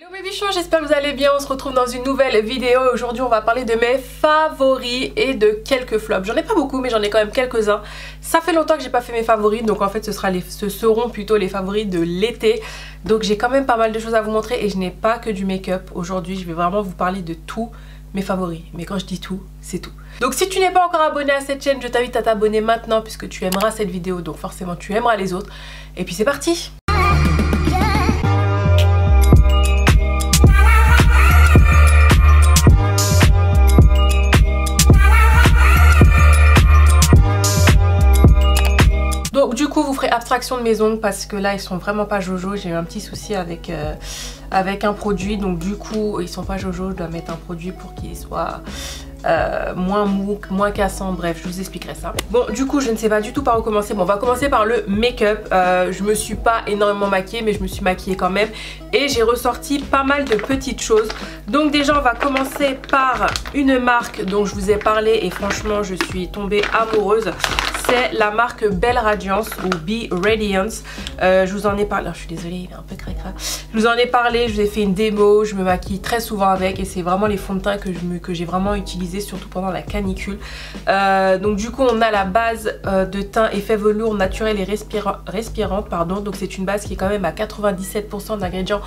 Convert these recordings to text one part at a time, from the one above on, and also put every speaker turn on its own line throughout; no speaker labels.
Hello mes bichons, j'espère que vous allez bien, on se retrouve dans une nouvelle vidéo aujourd'hui on va parler de mes favoris et de quelques flops. J'en ai pas beaucoup mais j'en ai quand même quelques-uns. Ça fait longtemps que j'ai pas fait mes favoris donc en fait ce, sera seront plutôt les favoris de l'été. Donc j'ai quand même pas mal de choses à vous montrer et je n'ai pas que du make-up. Aujourd'hui je vais vraiment vous parler de tous mes favoris. Mais quand je dis tout, c'est tout. Donc si tu n'es pas encore abonné à cette chaîne, je t'invite à t'abonner maintenant puisque tu aimeras cette vidéo donc forcément tu aimeras les autres. Et puis c'est parti Donc du coup vous ferez abstraction de mes ongles parce que là ils sont vraiment pas jojo. J'ai eu un petit souci avec, euh, avec un produit donc du coup ils sont pas jojo. Je dois mettre un produit pour qu'ils soient euh, moins mou, moins cassant, bref je vous expliquerai ça. Bon du coup je ne sais pas du tout par où commencer, bon on va commencer par le make-up, euh, je me suis pas énormément maquillée mais je me suis maquillée quand même et j'ai ressorti pas mal de petites choses. Donc déjà on va commencer par une marque dont je vous ai parlé et franchement je suis tombée amoureuse c'est la marque Belle Radiance ou Be Radiance. Euh, je vous en ai parlé, je suis désolée, il est un peu cracra. Je vous en ai parlé, je vous ai fait une démo, je me maquille très souvent avec et c'est vraiment les fonds de teint que j'ai vraiment utilisé surtout pendant la canicule. Euh, donc du coup on a la base euh, de teint effet velours naturel et respirante. Pardon. Donc c'est une base qui est quand même à 97% d'ingrédients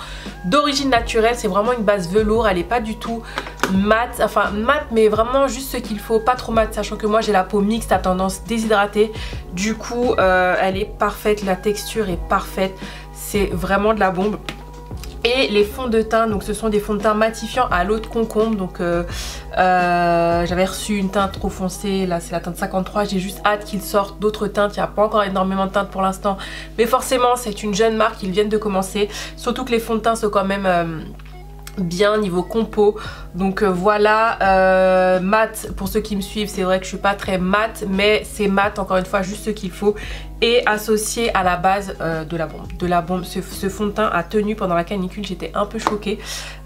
d'origine naturelle. C'est vraiment une base velours, elle n'est pas du tout mat, enfin mat mais vraiment juste ce qu'il faut, pas trop mat sachant que moi j'ai la peau mixte à tendance déshydratée du coup, euh, elle est parfaite, la texture est parfaite. C'est vraiment de la bombe. Et les fonds de teint, donc ce sont des fonds de teint matifiants à l'eau de concombre. Donc euh, euh, j'avais reçu une teinte trop foncée, là c'est la teinte 53. J'ai juste hâte qu'ils sortent d'autres teintes. Il n'y a pas encore énormément de teintes pour l'instant. Mais forcément c'est une jeune marque, ils viennent de commencer. Surtout que les fonds de teint sont quand même bien niveau compo. Donc euh, voilà euh, mat pour ceux qui me suivent c'est vrai que je suis pas très mat mais c'est mat encore une fois juste ce qu'il faut. Et associé à la base euh, de la bombe de la bombe ce, fond de teint a tenu pendant la canicule j'étais un peu choquée.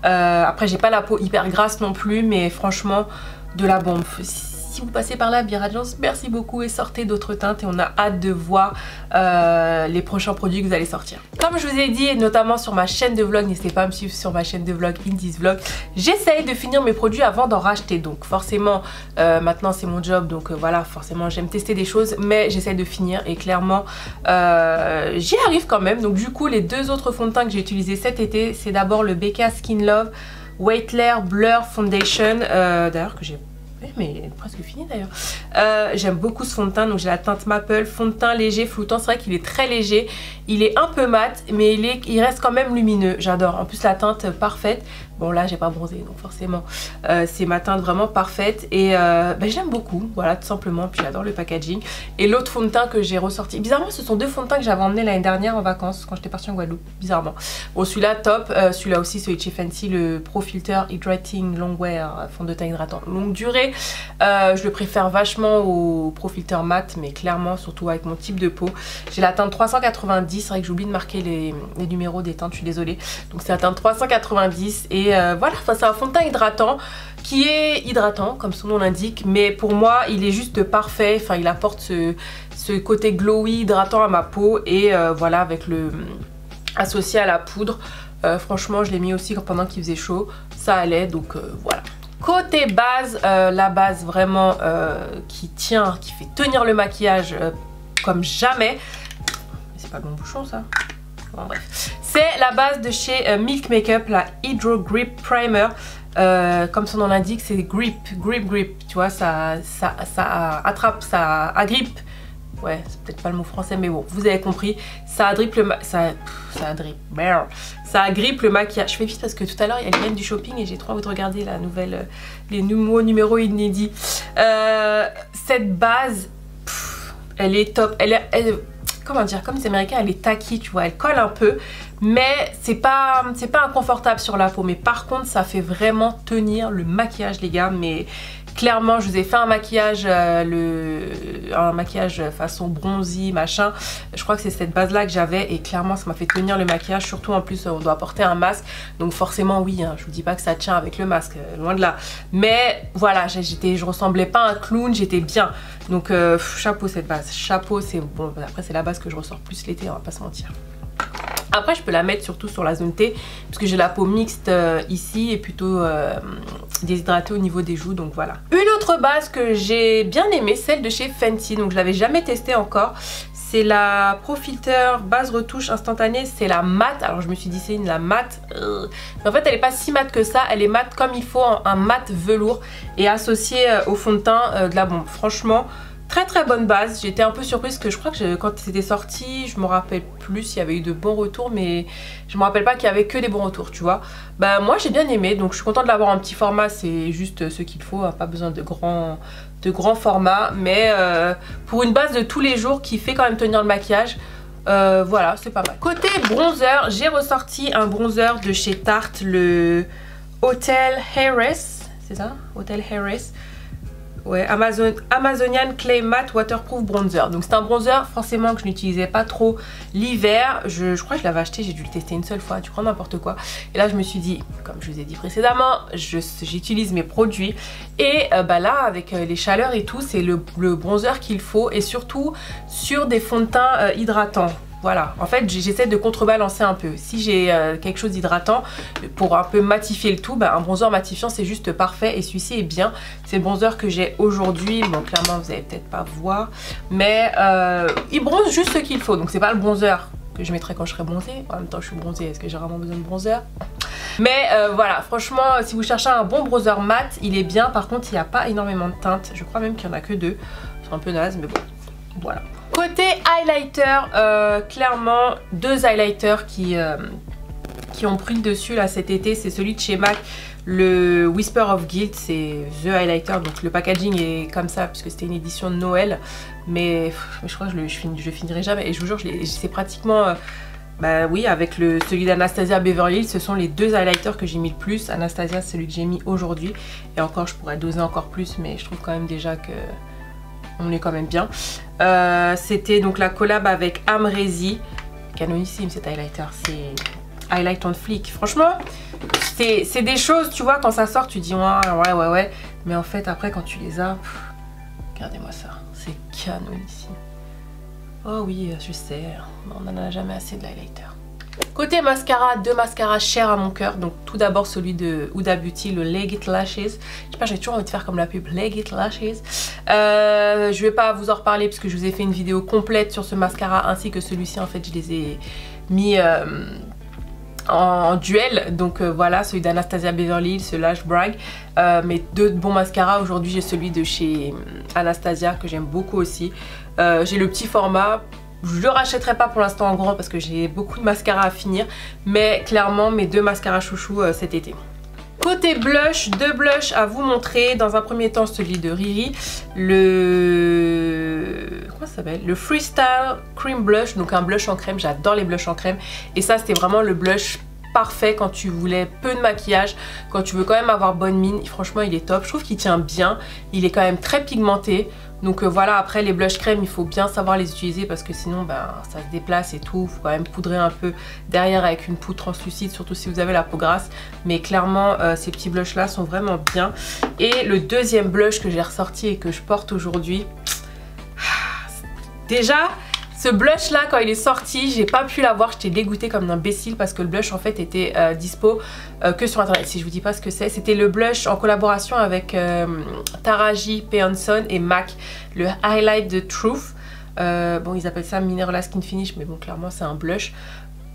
Après j'ai pas la peau hyper grasse non plus mais franchement de la bombe si vous passez par là, Biradiance, merci beaucoup et sortez d'autres teintes et on a hâte de voir euh, les prochains produits que vous allez sortir. Comme je vous ai dit, notamment sur ma chaîne de vlog, n'hésitez pas à me suivre sur ma chaîne de vlog Indies Vlog, j'essaye de finir mes produits avant d'en racheter. Donc forcément, euh, maintenant c'est mon job, donc euh, voilà, forcément j'aime tester des choses, mais j'essaye de finir et clairement j'y arrive quand même. Donc du coup, les deux autres fonds de teint que j'ai utilisés cet été, c'est d'abord le BK Skin Love Weight Blur Foundation, d'ailleurs que j'ai mais presque fini d'ailleurs. Euh, j'aime beaucoup ce fond de teint, donc j'ai la teinte Maple, fond de teint léger, floutant. C'est vrai qu'il est très léger, il est un peu mat, mais il, il reste quand même lumineux. J'adore. En plus la teinte parfaite, Bon là j'ai pas bronzé donc forcément euh, c'est ma teinte vraiment parfaite et euh, ben, j'aime beaucoup voilà tout simplement puis j'adore le packaging. Et l'autre fond de teint que j'ai ressorti bizarrement ce sont deux fonds de teint que j'avais emmené l'année dernière en vacances quand j'étais partie en Guadeloupe bizarrement. Bon celui-là top euh, celui-là aussi celui de chez Fancy le Pro Filter Hydrating Long Wear fond de teint hydratant longue durée. Je le préfère vachement au Pro Filter mat mais clairement surtout avec mon type de peau. J'ai la teinte 390 c'est vrai que j'oublie de marquer les, les numéros des teintes je suis désolée. Donc c'est la teinte 390 et euh, voilà, c'est un fond de teint hydratant qui est hydratant comme son nom l'indique mais pour moi il est juste parfait, enfin il apporte ce, côté glowy hydratant à ma peau et euh, voilà avec le associé à la poudre. Euh, franchement je l'ai mis aussi pendant qu'il faisait chaud. Ça allait donc voilà. Côté base, la base vraiment qui tient, qui fait tenir le maquillage comme jamais. C'est pas le bon bouchon ça? Bref. C'est la base de chez euh, Milk Makeup, la Hydro Grip Primer. Euh, comme son nom l'indique, c'est grip, grip, grip. Tu vois, ça, ça, ça attrape, ça agrippe. Ouais, c'est peut-être pas le mot français, mais bon, vous avez compris. Ça agrippe le ça, ça agrippe, ça agrippe le maquillage. Je fais vite parce que tout à l'heure il y a les du shopping et j'ai trop envie de regarder la nouvelle, euh, les nouveaux numéros inédits. cette base, elle est top. Elle est, elle, comment dire, comme les américains, elle est tacky, tu vois, elle colle un peu, mais c'est pas, c'est pas inconfortable sur la peau, mais par contre, ça fait vraiment tenir le maquillage, les gars, mais clairement, je vous ai fait un maquillage, euh, un maquillage façon bronzy, machin, je crois que c'est cette base-là que j'avais, et clairement, ça m'a fait tenir le maquillage, surtout en plus, on doit porter un masque, donc forcément, oui, hein, je vous dis pas que ça tient avec le masque, euh, loin de là, mais voilà, j'étais, je ressemblais pas à un clown, j'étais bien, donc euh, chapeau cette base. Chapeau, c'est bon. Après, c'est la base que je ressors plus l'été, on va pas se mentir. Après, je peux la mettre surtout sur la zone T, parce que j'ai la peau mixte euh, ici et plutôt euh, déshydratée au niveau des joues, donc voilà. Une autre base que j'ai bien aimée, celle de chez Fenty, donc je l'avais jamais testée encore. C'est la Pro Filter base retouche instantanée, c'est la mat. Alors je me suis dit c'est une la mat. Euh. en fait elle est pas si mat que ça, elle est mat comme il faut, un mat velours et associé au fond de teint de la bombe. Franchement, Très très bonne base, j'étais un peu surprise que je crois que quand c'était sorti, je me rappelle plus s'il y avait eu de bons retours mais je me rappelle pas qu'il y avait que des bons retours tu vois. Bah moi j'ai bien aimé donc je suis contente de l'avoir en petit format, c'est juste ce qu'il faut, hein, pas besoin de grands de grands formats. Mais euh, pour une base de tous les jours qui fait quand même tenir le maquillage, euh, voilà c'est pas mal. Côté bronzer, j'ai ressorti un bronzer de chez Tarte, le Hotel Harris, c'est ça? Hotel Harris Ouais, Amazon, Amazonian Clay Matte Waterproof Bronzer. Donc c'est un bronzer forcément que je n'utilisais pas trop l'hiver. Je, crois que je l'avais acheté, j'ai dû le tester une seule fois, tu crois n'importe quoi. Et là je me suis dit, comme je vous ai dit précédemment, j'utilise mes produits. Et euh, bah là avec euh, les chaleurs et tout, c'est le, bronzer qu'il faut. Et surtout sur des fonds de teint euh, hydratants. Voilà, en fait j'essaie de contrebalancer un peu. Si j'ai euh, quelque chose d'hydratant pour un peu matifier le tout, bah, un bronzer matifiant c'est juste parfait et celui-ci est bien. C'est le bronzer que j'ai aujourd'hui, bon clairement vous allez peut-être pas voir, mais euh, il bronze juste ce qu'il faut. Donc c'est pas le bronzer que je mettrai quand je serai bronzée. En même temps je suis bronzée, est-ce que j'ai vraiment besoin de bronzer? Mais euh, voilà, franchement, si vous cherchez un bon bronzer mat, il est bien. Par contre, il n'y a pas énormément de teintes. Je crois même qu'il n'y en a que deux. C'est un peu naze, mais bon, voilà. Côté highlighter, euh, clairement deux highlighters qui, euh, qui ont pris le dessus là cet été. C'est celui de chez MAC, le Whisper of Guilt, c'est The Highlighter. Donc le packaging est comme ça puisque c'était une édition de Noël. Mais, je crois que je, je, finirai jamais. Et je vous jure, c'est pratiquement... Euh, bah oui, avec le, celui d'Anastasia Beverly Hills, ce sont les deux highlighters que j'ai mis le plus. Anastasia, c'est celui que j'ai mis aujourd'hui. Et encore, je pourrais doser encore plus, mais je trouve quand même déjà que on est quand même bien. Euh, c'était donc la collab avec Amrezi. Canonissime cet highlighter, c'est highlight on flick. Franchement, c'est des choses, tu vois, quand ça sort, tu dis ouais, ouais, ouais, Mais en fait, après, quand tu les as, regardez-moi ça, c'est canonissime. Oh oui, je sais, on n'en a jamais assez de highlighter. Côté mascara, deux mascaras chers à mon cœur. Donc tout d'abord celui de Huda Beauty, le Legit Lashes. Je sais pas, j'ai toujours envie de faire comme la pub Legit Lashes. Euh, je vais pas vous en reparler parce que je vous ai fait une vidéo complète sur ce mascara ainsi que celui-ci. En fait, je les ai mis... Euh, en duel donc euh, voilà celui d'Anastasia Beverly ce Lash Bragg euh, mes deux bons mascaras aujourd'hui j'ai celui de chez Anastasia que j'aime beaucoup aussi j'ai le petit format je le rachèterai pas pour l'instant en grand parce que j'ai beaucoup de mascara à finir. Mais clairement mes deux mascaras chouchou euh, cet été. Côté blush, deux blushs à vous montrer. Dans un premier temps, celui de Riri. Le... Comment ça s'appelle? Le Freestyle Cream Blush. Donc un blush en crème. J'adore les blushs en crème. Et ça, c'était vraiment le blush parfait quand tu voulais peu de maquillage, quand tu veux quand même avoir bonne mine. Franchement, il est top. Je trouve qu'il tient bien. Il est quand même très pigmenté. Donc euh, voilà, après les blush crème, il faut bien savoir les utiliser parce que sinon ben, ça se déplace et tout. Il faut quand même poudrer un peu derrière avec une poudre translucide, surtout si vous avez la peau grasse. Mais clairement, euh, ces petits blushs là sont vraiment bien. Et le deuxième blush que j'ai ressorti et que je porte aujourd'hui, déjà ce blush là quand il est sorti j'ai pas pu l'avoir. J'étais dégoûtée comme un imbécile parce que le blush en fait était euh, dispo euh, que sur internet. Si je vous dis pas ce que c'est c'était le blush en collaboration avec euh, Taraji P. et MAC le Highlight de Truth. Bon ils appellent ça Mineral Skin Finish mais bon clairement c'est un blush.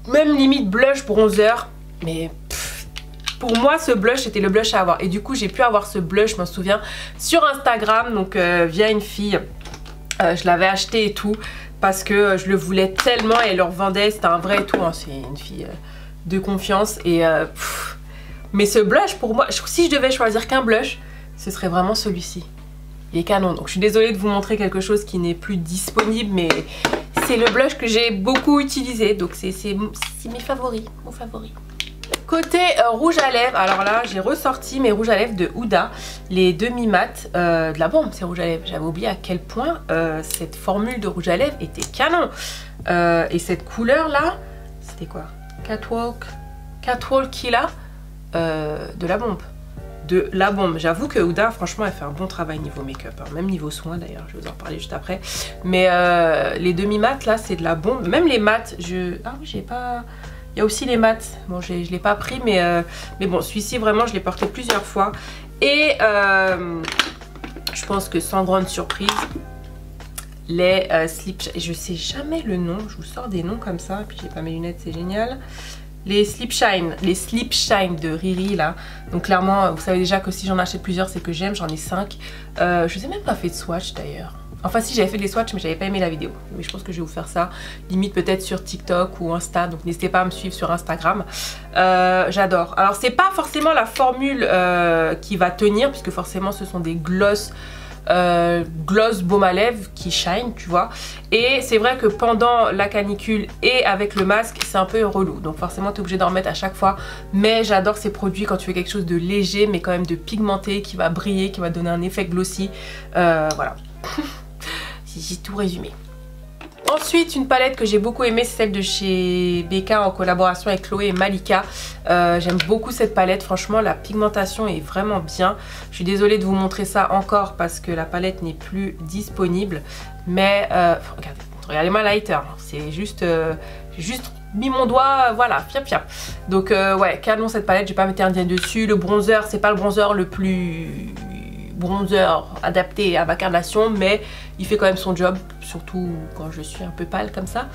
Même limite blush bronzer mais pour moi ce blush était le blush à avoir. Et du coup j'ai pu avoir ce blush je m'en souviens sur Instagram donc via une fille. Je l'avais acheté et tout parce que je le voulais tellement et elle le revendait, c'était un vrai tout, hein. c'est une fille euh, de confiance et euh, mais ce blush pour moi, si je devais choisir qu'un blush, ce serait vraiment celui-ci. Il est canon, donc je suis désolée de vous montrer quelque chose qui n'est plus disponible mais c'est le blush que j'ai beaucoup utilisé donc c'est mes favoris, mon favori. Côté euh, rouge à lèvres, alors là j'ai ressorti mes rouges à lèvres de Huda, les demi-mat euh, de la bombe, c'est rouge à lèvres. J'avais oublié à quel point euh, cette formule de rouge à lèvres était canon. et cette couleur là, c'était quoi? Catwalk, Catwalk Killa de la bombe. de la bombe. J'avoue que Ouda, franchement, elle fait un bon travail niveau make-up. Hein. Même niveau soins d'ailleurs, je vais vous en parler juste après. Mais les demi-mats là, c'est de la bombe. Même les mats, je... Ah oui, j'ai pas... Il y a aussi les mats. Bon, je ne l'ai pas pris, mais, euh, mais bon, celui-ci, vraiment, je l'ai porté plusieurs fois. Et euh, je pense que sans grande surprise, les slip... Je sais jamais le nom, je vous sors des noms comme ça. Et puis j'ai pas mes lunettes, c'est génial les Slip Shine, les Slip Shine de Riri là. Donc clairement, vous savez déjà que si j'en achète plusieurs, c'est que j'aime, j'en ai 5. Euh, je sais même pas fait de swatch d'ailleurs. Enfin si j'avais fait des swatchs mais j'avais pas aimé la vidéo. Mais je pense que je vais vous faire ça limite peut-être sur TikTok ou Insta. Donc n'hésitez pas à me suivre sur Instagram. Euh, j'adore. Alors c'est pas forcément la formule euh, qui va tenir puisque forcément ce sont des gloss euh, gloss baume à lèvres qui shine, tu vois. Et c'est vrai que pendant la canicule et avec le masque, c'est un peu relou. Donc forcément, tu es obligé d'en remettre à chaque fois. Mais j'adore ces produits quand tu fais quelque chose de léger, mais quand même de pigmenté, qui va briller, qui va donner un effet glossy. Euh, voilà. J'ai tout résumé. Ensuite, une palette que j'ai beaucoup aimée, c'est celle de chez BK en collaboration avec Chloé et Malika. Euh, j'aime beaucoup cette palette, franchement la pigmentation est vraiment bien. Je suis désolée de vous montrer ça encore parce que la palette n'est plus disponible. Mais euh, regardez, regardez ma lighter, c'est juste, euh, juste mis mon doigt, voilà, fiap fiap. Donc ouais, canon cette palette, je vais pas mettre un dien dessus. Le bronzer, c'est pas le bronzer le plus bronzer adapté à ma carnation mais il fait quand même son job surtout quand je suis un peu pâle comme ça.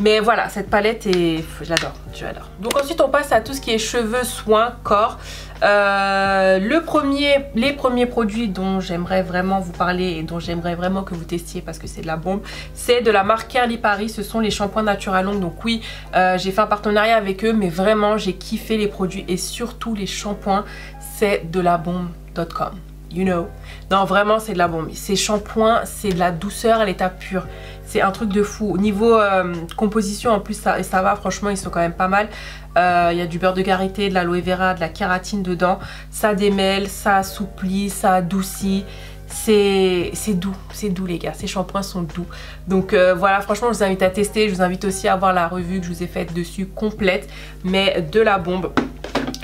Mais voilà cette palette est je l'adore donc ensuite on passe à tout ce qui est cheveux soins corps. Euh, le premier les premiers produits dont j'aimerais vraiment vous parler et dont j'aimerais vraiment que vous testiez parce que c'est de la bombe c'est de la marque Curly Paris. Ce sont les shampoings Naturalong donc oui euh, j'ai fait un partenariat avec eux mais vraiment j'ai kiffé les produits et surtout les shampoings. C'est de la bombe.com you know. Non, vraiment, c'est de la bombe. Ces shampoings, c'est de la douceur à l'état pur. C'est un truc de fou. Niveau euh, composition, en plus, ça, ça va. Franchement, ils sont quand même pas mal. Euh, il y a du beurre de karité, de l'aloe vera, de la kératine dedans. Ça démêle, ça assouplit, ça adoucit. C'est doux, c'est doux les gars, ces shampoings sont doux. Donc euh, voilà, franchement je vous invite à tester, je vous invite aussi à voir la revue que je vous ai faite dessus complète, mais de la bombe.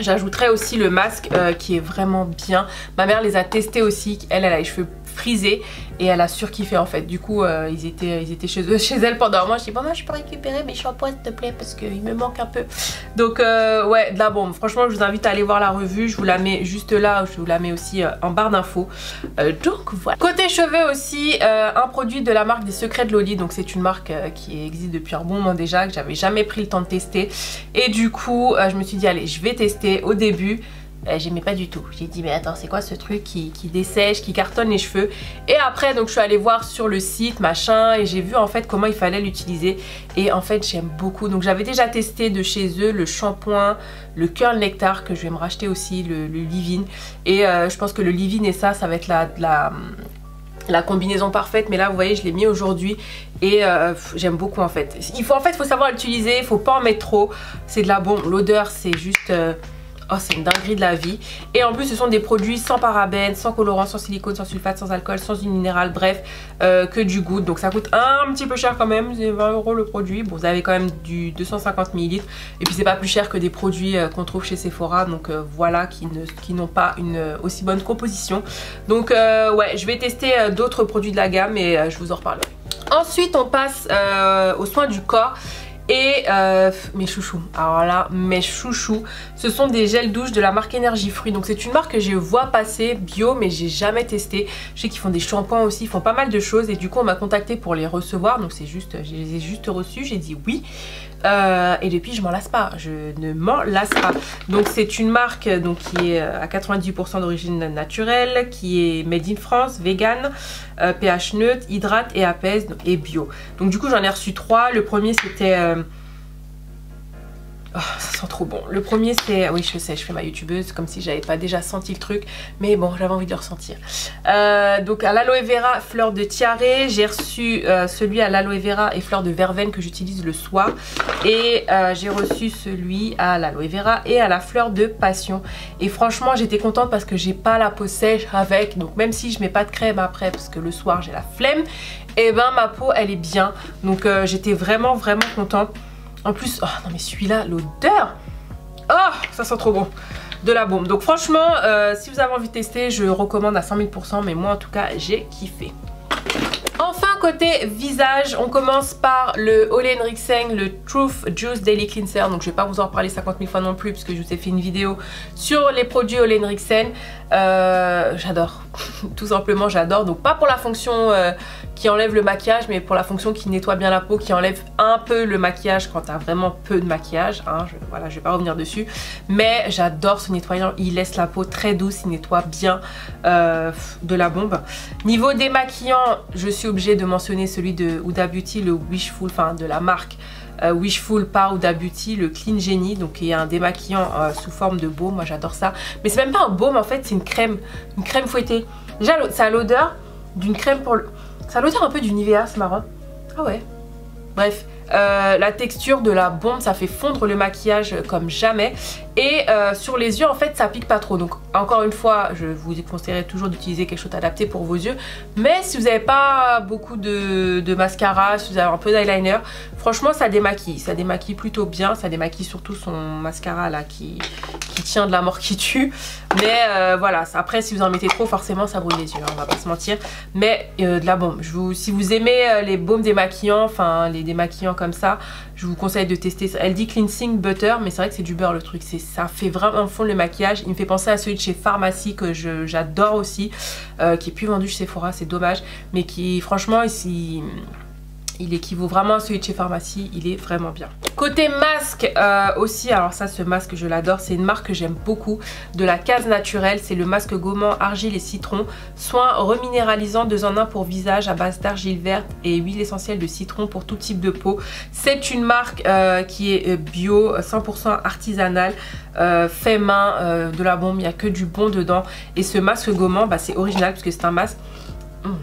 J'ajouterai aussi le masque euh, qui est vraiment bien. Ma mère les a testés aussi. Elle, elle a les cheveux frisés et elle a surkiffé en fait. Du coup, euh, ils, étaient, ils étaient chez chez elle pendant un mois. Je dis, moi, je peux récupérer mes shampoings s'il te plaît parce qu'il me manque un peu. Donc, euh, ouais, de la bombe. Franchement, je vous invite à aller voir la revue. Je vous la mets juste là. Je vous la mets aussi en barre d'infos. donc, voilà. Côté cheveux aussi, un produit de la marque des Secrets de Loli. Donc, c'est une marque qui existe depuis un bon moment déjà, que j'avais jamais pris le temps de tester. Et du coup, je me suis dit, allez, je vais tester au début. Euh, j'aimais pas du tout. J'ai dit mais attends c'est quoi ce truc qui, dessèche, qui cartonne les cheveux? Et après donc je suis allée voir sur le site machin et j'ai vu en fait comment il fallait l'utiliser. Et en fait j'aime beaucoup. Donc j'avais déjà testé de chez eux le shampoing, le curl nectar que je vais me racheter aussi, le, le. Et euh, je pense que le leave-in et ça ça va être la, la, la combinaison parfaite. Mais là vous voyez je l'ai mis aujourd'hui. Et euh, j'aime beaucoup en fait. Il faut en fait faut savoir l'utiliser. Il faut pas en mettre trop. C'est de la bombe l'odeur c'est juste Oh, c'est une dinguerie de la vie. Et en plus, ce sont des produits sans parabènes, sans colorant, sans silicone, sans sulfate, sans alcool, sans une minérale, bref, euh, que du goût. Donc ça coûte un petit peu cher quand même, c'est 20 euros le produit. Bon, vous avez quand même du 250 ml. Et puis c'est pas plus cher que des produits euh, qu'on trouve chez Sephora. Donc euh, voilà, qui n'ont pas une aussi bonne composition. Donc ouais, je vais tester d'autres produits de la gamme et je vous en reparlerai. Ensuite, on passe aux soins du corps. Et euh, mes chouchous, alors là, mes chouchous, ce sont des gels douche de la marque Énergie Fruits. Donc c'est une marque que je vois passer bio, mais j'ai jamais testé. Je sais qu'ils font des shampoings aussi, ils font pas mal de choses. Et du coup, on m'a contacté pour les recevoir. Donc c'est juste, je les ai juste reçus, j'ai dit oui. Euh, et depuis, je m'en lasse pas. Je ne m'en lasse pas. Donc, c'est une marque donc, qui est euh, à 98% d'origine naturelle, qui est made in France, vegan, pH neutre, hydrate et apaise et bio. Donc, du coup, j'en ai reçu trois. Le premier, c'était... Oh, ça sent trop bon. Le premier c'est... Oui je sais, je fais ma youtubeuse comme si j'avais pas déjà senti le truc. Mais bon, j'avais envie de le ressentir. Euh, donc à l'aloe vera fleur de tiare. J'ai reçu euh, celui à l'aloe vera et fleur de verveine que j'utilise le soir. Et euh, j'ai reçu celui à l'aloe vera et à la fleur de passion. Et franchement j'étais contente parce que j'ai pas la peau sèche avec. Donc même si je mets pas de crème après parce que le soir j'ai la flemme. Et eh ben ma peau elle est bien. Donc j'étais vraiment vraiment contente. En plus, oh non mais celui-là, l'odeur Oh, ça sent trop bon de la bombe. Donc franchement, euh, si vous avez envie de tester, je recommande à 100 000%, mais moi en tout cas, j'ai kiffé. Enfin côté visage, on commence par le Ole Henriksen, le Truth Juice Daily Cleanser. Donc je vais pas vous en reparler 50 000 fois non plus parce que je vous ai fait une vidéo sur les produits Ole Henriksen. Euh, j'adore, tout simplement j'adore. Donc pas pour la fonction euh, qui enlève le maquillage, mais pour la fonction qui nettoie bien la peau, qui enlève un peu le maquillage quand t'as vraiment peu de maquillage. Hein. je, voilà, je vais pas revenir dessus. Mais j'adore ce nettoyant, il laisse la peau très douce, il nettoie bien euh, de la bombe. Niveau démaquillant, je suis obligée de mentionner celui de Huda Beauty, le Wishful, enfin de la marque euh, Wishful Huda Beauty, le Clean Genie, donc il y a un démaquillant euh, sous forme de baume, moi j'adore ça. Mais c'est même pas un baume en fait, c'est une crème, une crème fouettée. Déjà ça a l'odeur d'une crème pour le... Ça a l'odeur un peu du Nivea, c'est marrant. Ah ouais. Bref, euh, la texture de la bombe, ça fait fondre le maquillage comme jamais. Et euh, sur les yeux, en fait, ça pique pas trop. Donc, encore une fois, je vous conseillerais toujours d'utiliser quelque chose d'adapté pour vos yeux. Mais si vous n'avez pas beaucoup de, mascara, si vous avez un peu d'eyeliner, franchement, ça démaquille. Ça démaquille plutôt bien. Ça démaquille surtout son mascara là qui, qui tient de la mort qui tue. Mais euh, voilà, après, si vous en mettez trop, forcément, ça brûle les yeux. Hein, on va pas se mentir. Mais de la bombe. Si vous aimez les baumes démaquillants, enfin, les démaquillants comme ça, je vous conseille de tester. Elle dit cleansing butter, mais c'est vrai que c'est du beurre le truc. Ça fait vraiment fond le maquillage. Il me fait penser à celui de chez Pharmacie que j'adore aussi, euh, qui est plus vendu chez Sephora, c'est dommage. Mais qui, franchement, ici équivaut vraiment à celui de chez Pharmacie, il est vraiment bien. Côté masque euh, aussi, alors ça ce masque je l'adore, c'est une marque que j'aime beaucoup, de la case naturelle, c'est le masque gommant argile et citron, soin reminéralisant 2 en 1 pour visage à base d'argile verte et huile essentielle de citron pour tout type de peau. C'est une marque euh, qui est euh, bio, 100% artisanale, fait main, de la bombe, il n'y a que du bon dedans. Et ce masque gommant, bah, c'est original parce que c'est un masque... Hum,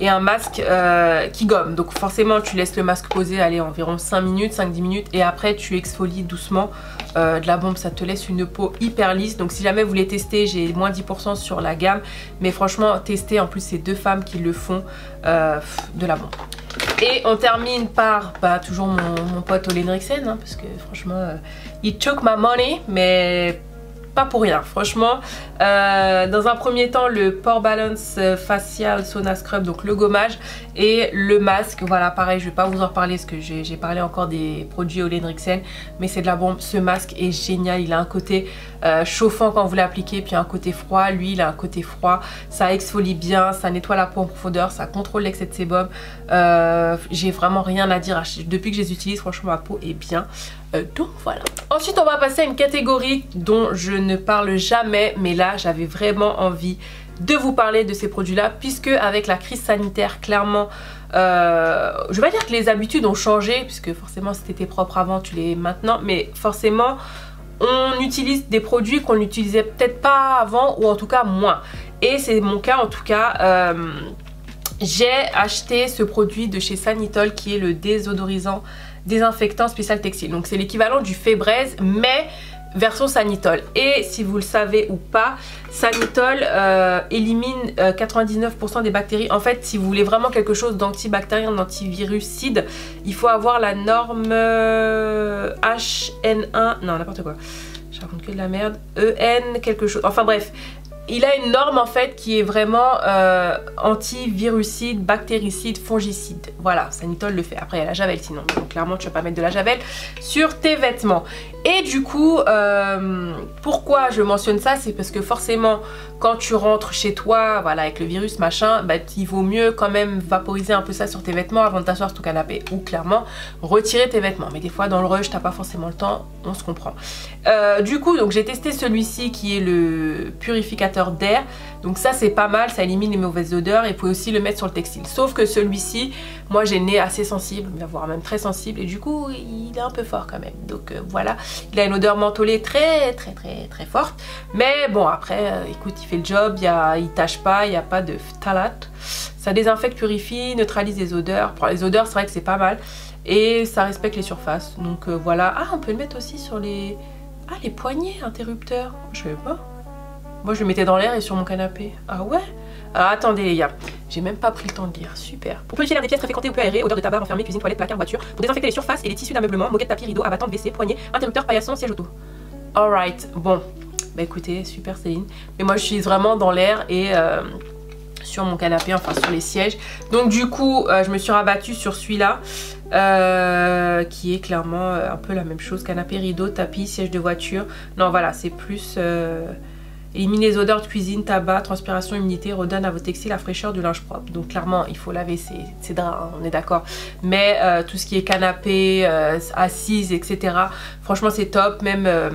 et un masque euh, qui gomme. Donc forcément tu laisses le masque poser aller environ 5 minutes, 5-10 minutes et après tu exfolies doucement euh, de la bombe. Ça te laisse une peau hyper lisse. Donc si jamais vous voulez tester, j'ai moins 10% sur la gamme. Mais franchement tester, en plus c'est deux femmes qui le font, euh, de la bombe. Et on termine par bah, toujours mon, pote Olen Rixen, hein, parce que franchement, il took my money, mais pas pour rien. Franchement euh, dans un premier temps le Pore Balance euh, Facial Sauna Scrub donc le gommage et le masque. Voilà pareil je vais pas vous en reparler parce que j'ai parlé encore des produits Olendrixen mais c'est de la bombe. Ce masque est génial. Il a un côté euh, chauffant quand vous l'appliquez puis un côté froid. Lui il a un côté froid. Ça exfolie bien ça nettoie la peau en profondeur ça contrôle l'excès de sébum. J'ai vraiment rien à dire depuis que je les utilise franchement ma peau est bien euh, donc voilà. Ensuite on va passer à une catégorie dont je ne parle jamais mais là j'avais vraiment envie de vous parler de ces produits là puisque avec la crise sanitaire clairement euh, je vais pas dire que les habitudes ont changé puisque forcément c'était propre avant tu l'es maintenant mais forcément on utilise des produits qu'on n'utilisait peut-être pas avant ou en tout cas moins et c'est mon cas en tout cas euh, j'ai acheté ce produit de chez Sanitol qui est le désodorisant désinfectant spécial textile. Donc c'est l'équivalent du Febreze mais version Sanitol. Et si vous le savez ou pas, Sanitol euh, élimine 99% euh, des bactéries. En fait, si vous voulez vraiment quelque chose d'antibactérien, d'antivirucide, il faut avoir la norme HN1, euh, non n'importe quoi, je raconte que de la merde, EN quelque chose, enfin bref, il a une norme en fait qui est vraiment euh, antivirucide, bactéricide, fongicide. Voilà, Sanitol le fait. Après il y a la javel sinon. Donc clairement tu vas pas mettre de la javel sur tes vêtements. Et du coup, euh, pourquoi je mentionne ça C'est parce que forcément, quand tu rentres chez toi, voilà, avec le virus, machin, bah, il vaut mieux quand même vaporiser un peu ça sur tes vêtements avant de t'asseoir sur ton canapé. Ou clairement, retirer tes vêtements. Mais des fois, dans le rush, t'as pas forcément le temps, on se comprend. Euh, du coup, donc j'ai testé celui-ci qui est le purificateur d'air. Donc ça c'est pas mal, ça élimine les mauvaises odeurs et vous pouvez aussi le mettre sur le textile. Sauf que celui-ci, moi j'ai nez assez sensible, voire même très sensible et du coup il est un peu fort quand même. Donc euh, voilà, il a une odeur mentholée très très très très forte. Mais bon après, euh, écoute, il fait le job, il, a, il tâche pas, il n'y a pas de phthalate. Ça désinfecte, purifie, neutralise les odeurs. Pour les odeurs c'est vrai que c'est pas mal. Et ça respecte les surfaces. Donc euh, voilà. Ah on peut le mettre aussi sur les... Ah les poignets interrupteurs. Je sais pas. Moi, je le mettais dans l'air et sur mon canapé. Ah ouais ah, attendez les gars, j'ai même pas pris le temps de lire, super. Pour purifier l'air des pièces très fréquentées ou peu aérées, odeur de tabac, enfermé, cuisine, toilette, placard, voiture. Pour désinfecter les surfaces et les tissus d'ameublement, moquette, tapis, rideaux, abattantes, WC, poignées, interrupteurs, paillasson, siège auto. Alright, bon. Bah écoutez, super Céline. Mais moi, je suis vraiment dans l'air et sur mon canapé, enfin sur les sièges. Donc du coup, je me suis rabattue sur celui-là. qui est clairement un peu la même chose. Canapé, rideau, tapis, siège de voiture. Non voilà, c'est plus... Élimine les odeurs de cuisine, tabac, transpiration, humidité, redonne à vos textiles la fraîcheur du linge propre. Donc clairement, il faut laver ces, draps, hein, on est d'accord. Mais euh, tout ce qui est canapé, euh, assise, etc. Franchement, c'est top. Même euh,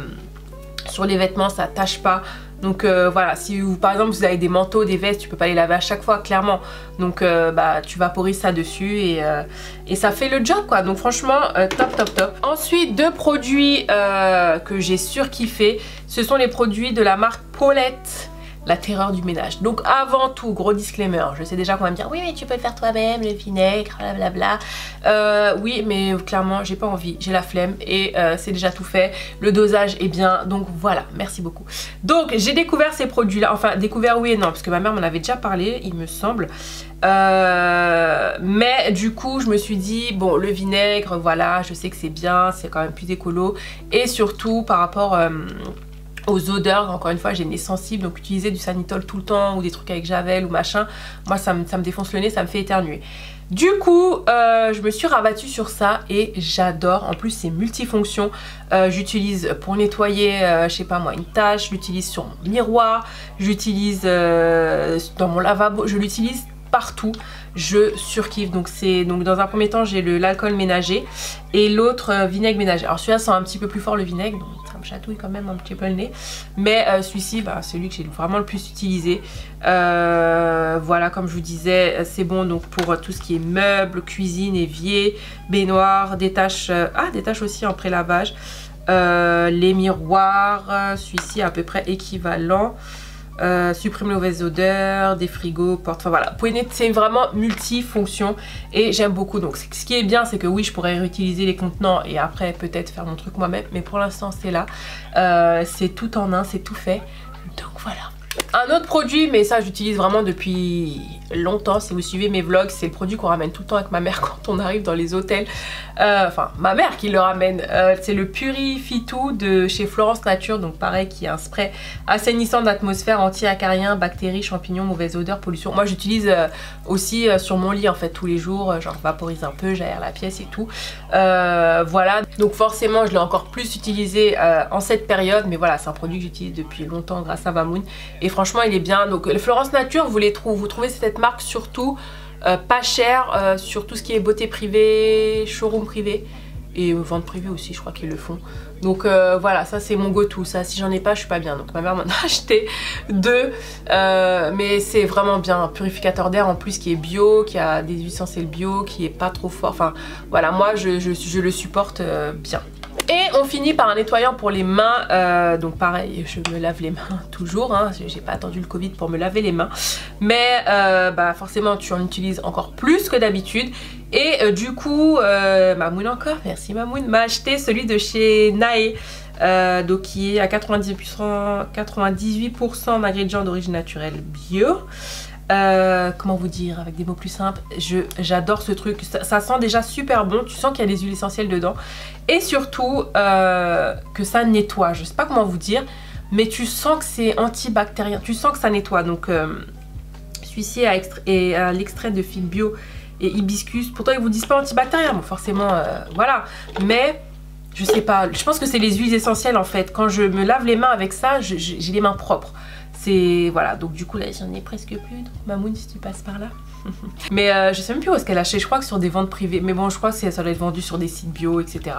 sur les vêtements, ça tâche pas. Donc euh, voilà, si par exemple vous avez des manteaux, des vestes, tu peux pas les laver à chaque fois, clairement. Donc euh, bah tu vaporises ça dessus et, euh, et, ça fait le job quoi. Donc franchement, top top top. Ensuite, deux produits que j'ai surkiffé, ce sont les produits de la marque Paulette la terreur du ménage. Donc avant tout, gros disclaimer, je sais déjà qu'on va me dire oui mais tu peux le faire toi-même, le vinaigre, blablabla. Euh, oui mais clairement j'ai pas envie, j'ai la flemme et euh, c'est déjà tout fait. Le dosage est bien, donc voilà, merci beaucoup. Donc j'ai découvert ces produits là, enfin découvert oui et non, parce que ma mère m'en avait déjà parlé, il me semble. Euh, mais du coup je me suis dit bon le vinaigre voilà je sais que c'est bien c'est quand même plus écolo et surtout par rapport aux odeurs, encore une fois j'ai une nez sensible donc utiliser du sanitol tout le temps ou des trucs avec javel ou machin, moi ça me, ça défonce le nez, ça me fait éternuer. Du coup, euh, je me suis rabattue sur ça et j'adore. En plus, c'est multifonction. Euh, j'utilise pour nettoyer, euh, je sais pas moi, une tâche. Je l'utilise sur mon miroir. J'utilise dans mon lavabo. Je l'utilise partout. Je surkiffe. Donc c'est donc dans un premier temps, j'ai l'alcool ménager et l'autre vinaigre ménager. Alors celui-là sent un petit peu plus fort le vinaigre. Donc chatouille quand même un petit peu le nez. Mais euh, celui-ci, bah, celui que j'ai vraiment le plus utilisé. Euh, voilà, comme je vous disais, c'est bon donc pour tout ce qui est meubles, cuisine, évier, baignoire, des tâches, euh, ah, des aussi en pré-lavage. les miroirs, celui-ci à peu près équivalent. Euh, supprime les mauvaises odeurs, des frigos, porte, enfin voilà. C'est vraiment multifonction et j'aime beaucoup. Donc ce qui est bien, c'est que oui, je pourrais réutiliser les contenants et après peut-être faire mon truc moi-même. Mais pour l'instant, c'est là. Euh, c'est tout en un, c'est tout fait. Donc voilà. Un autre produit, mais ça j'utilise vraiment depuis longtemps, si vous suivez mes vlogs, c'est le produit qu'on ramène tout le temps avec ma mère quand on arrive dans les hôtels. Euh, enfin, ma mère qui le ramène. Euh, c'est le Purifitou de chez Florence Nature, donc pareil, qui est un spray assainissant d'atmosphère, anti-acarien, bactéries, champignons, mauvaise odeur, pollution. Moi j'utilise euh, aussi sur mon lit en fait tous les jours, genre vaporise un peu, j'aère la pièce et tout. voilà, donc forcément je l'ai encore plus utilisé en cette période, mais voilà, c'est un produit que j'utilise depuis longtemps grâce à Vamoun. Il est bien. Donc Florence Nature, vous les trouvez, vous trouvez cette marque surtout euh, pas cher euh, sur tout ce qui est beauté privée, showroom privé et vente privée aussi je crois qu'ils le font. Donc euh, voilà ça c'est mon go to ça si j'en ai pas je suis pas bien. Donc ma mère m'en a acheté deux. Mais c'est vraiment bien. Un purificateur d'air en plus qui est bio qui a des huiles essentielles bio qui est pas trop fort. Enfin voilà moi je le supporte bien et on finit par un nettoyant pour les mains. Euh, donc pareil, je me lave les mains toujours. Hein. J'ai pas attendu le Covid pour me laver les mains. Mais euh, bah forcément, tu en utilises encore plus que d'habitude. Et euh, du coup, Mamoun encore, merci Mamoun, m'a acheté celui de chez Nae. donc qui est à 98%, 98 d'ingrédients d'origine naturelle bio. Euh, comment vous dire avec des mots plus simples j'adore ce truc. Ça, sent déjà super bon tu sens qu'il y a des huiles essentielles dedans. Et surtout euh, que ça nettoie. Je sais pas comment vous dire mais tu sens que c'est antibactérien. Tu sens que ça nettoie. Donc euh, celui-ci est à l'extrait de fil bio et hibiscus. Pourtant ils vous disent pas antibactérien forcément voilà. Mais je sais pas je pense que c'est les huiles essentielles en fait. Quand je me lave les mains avec ça j'ai les mains propres c'est voilà, donc du coup là j'en ai presque plus. Donc Mamoun si tu passes par là. mais euh, je sais même plus où est-ce qu'elle a acheté. Je crois que sur des ventes privées. Mais bon, je crois que ça doit être vendu sur des sites bio, etc.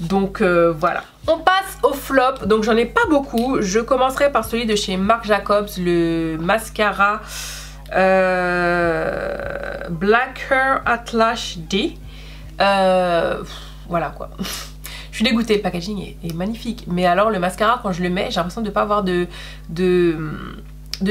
Donc euh, voilà. On passe au flop. Donc j'en ai pas beaucoup. Je commencerai par celui de chez Marc Jacobs, le mascara euh, Black Hair Atlas D. voilà quoi. suis dégoûtée, le packaging est, magnifique. Mais alors le mascara, quand je le mets, j'ai l'impression de ne pas avoir de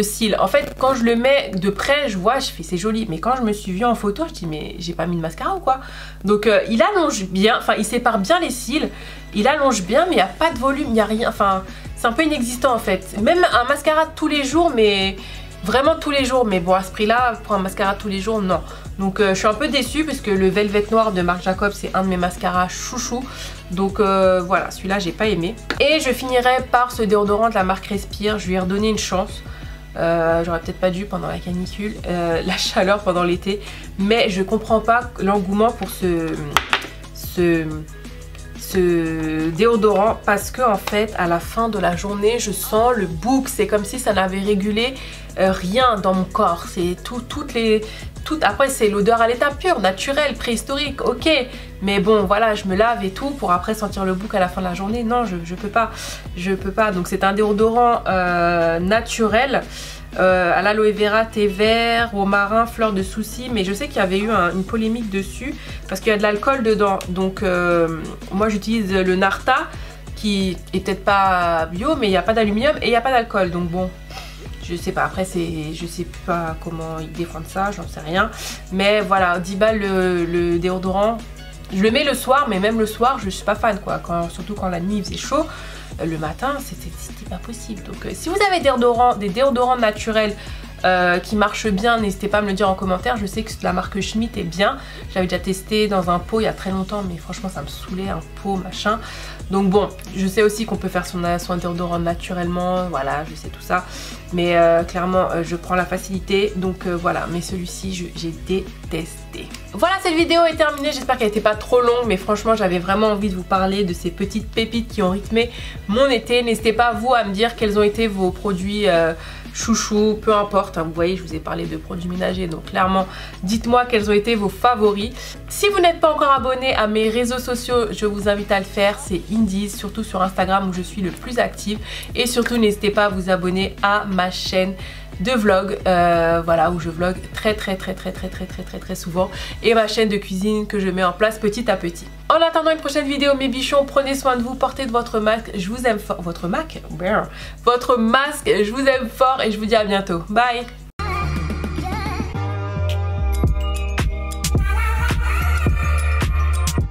cils. En fait, quand je le mets de près, je vois, je fais c'est joli. Mais quand je me suis vue en photo, je dis mais j'ai pas mis de mascara ou quoi? Donc euh, il allonge bien, enfin il sépare bien les cils. Il allonge bien, mais il n'y a pas de volume, il n'y a rien. Enfin, c'est un peu inexistant en fait. Même un mascara tous les jours, mais vraiment tous les jours. Mais bon, à ce prix-là, pour un mascara tous les jours, non. Donc je suis un peu déçue parce que le Velvet Noir de Marc Jacob c'est un de mes mascaras chouchou. Donc voilà, celui-là j'ai pas aimé. Et je finirai par ce déodorant de la marque Respire, je lui ai redonné une chance. Euh, j'aurais peut-être pas dû pendant la canicule, euh, la chaleur pendant l'été. Mais je comprends pas l'engouement pour ce, ce, ce déodorant parce que en fait à la fin de la journée je sens le bouc. C'est comme si ça n'avait régulé euh, rien dans mon corps. C'est tout, toutes les, après, c'est l'odeur à l'état pur, naturel, préhistorique, ok. Mais bon, voilà, je me lave et tout pour après sentir le bouc à la fin de la journée. Non, je, je peux pas. Je peux pas. Donc, c'est un déodorant euh, naturel. Euh, à l'aloe vera, thé vert, au marin, fleur de souci. Mais je sais qu'il y avait eu une polémique dessus parce qu'il y a de l'alcool dedans. Donc, euh, moi, j'utilise le Narta qui est peut-être pas bio, mais il n'y a pas d'aluminium et il n'y a pas d'alcool. Donc, bon, je sais pas, après c'est, je sais pas comment ils défendent ça, j'en sais rien. Mais voilà, 10 balles le, déodorant. Je le mets le soir, mais même le soir, je suis pas fan quoi. Surtout quand la nuit il faisait chaud, euh, le matin, c'était pas possible. Donc euh, si vous avez des déodorants, naturels euh, qui marchent bien, n'hésitez pas à me le dire en commentaire. Je sais que la marque Schmitt est bien. J'avais déjà testé dans un pot il y a très longtemps, mais franchement ça me saoulait, un pot, machin. Donc bon, je sais aussi qu'on peut faire son, son déodorant naturellement, voilà, je sais tout ça. Mais euh, clairement, euh, je prends la facilité, donc euh, voilà. Mais celui-ci, j'ai détesté. Voilà, cette vidéo est terminée. J'espère qu'elle n'était pas trop longue, mais franchement, j'avais vraiment envie de vous parler de ces petites pépites qui ont rythmé mon été. N'hésitez pas, vous, à me dire quels ont été vos produits chouchou, peu importe. Hein, vous voyez, je vous ai parlé de produits ménagers, donc clairement, dites-moi quels ont été vos favoris. Si vous n'êtes pas encore abonné à mes réseaux sociaux, je vous invite à le faire. C'est Indies, surtout sur Instagram où je suis le plus active. Et surtout, n'hésitez pas à vous abonner à ma chaîne de vlog, euh, voilà, où je vlog très très très très très très très très très souvent. Et ma chaîne de cuisine que je mets en place petit à petit. En attendant une prochaine vidéo mes bichons, prenez soin de vous, portez de votre masque, je vous aime fort, votre masque, votre masque, je vous aime fort et je vous dis à bientôt, bye